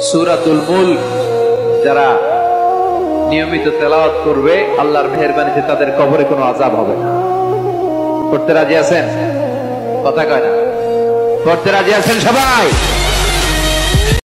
সুরাতুল মুল যারা নিয়মিত তেলাওয়াত করবে, আল্লাহর মেহরবানিতে তাদের কবরে কোনো আজাব হবে না। করতে রাজি আছেন? কথা কয় না। করতে রাজি আছেন সবাই?